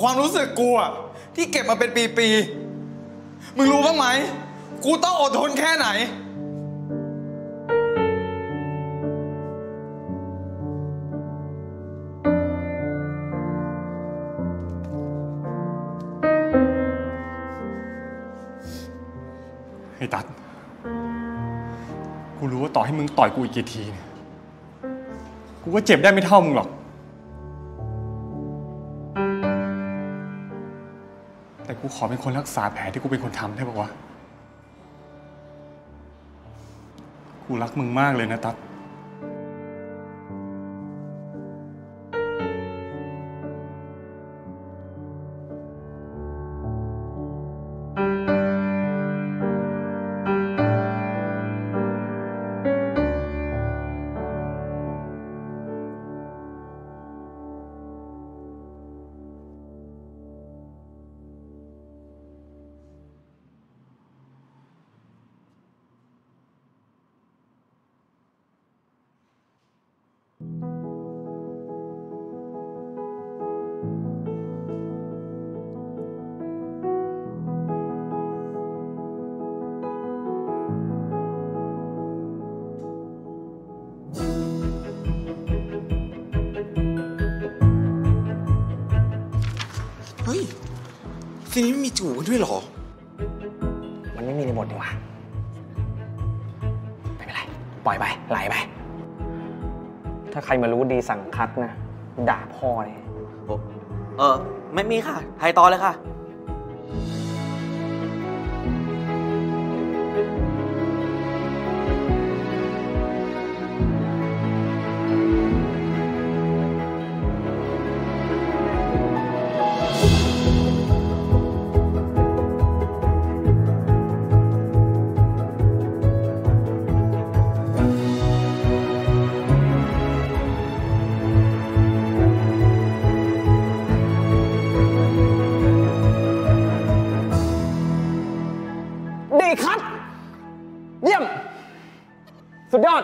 ความรู้สึกกูอะที่เก็บมาเป็นปีๆ มึงรู้บ้างไหม กูต้องอดทนแค่ไหน ไอ้ตัด กูรู้ว่าต่อให้มึงต่อยกูอีกกี่ทีเนี่ย กูก็เจ็บได้ไม่เท่ามึงหรอก แต่กูขอเป็นคนรักษาแผลที่กูเป็นคนทำได้ปะวะ กูรักมึงมากเลยนะตั๊ก ฮ้ยซีนี้ไม่มีจูกันด้วยเหรอ มันไม่มีในบทดีกว่าไม่เป็นไร ปล่อยไป ไหลไป ถ้าใครมารู้ดีสั่งคัดนะ ด่าพ่อเลย เออ ไม่มีค่ะไทยต่อเลยค่ะ คัด เยี่ยม สุดยอด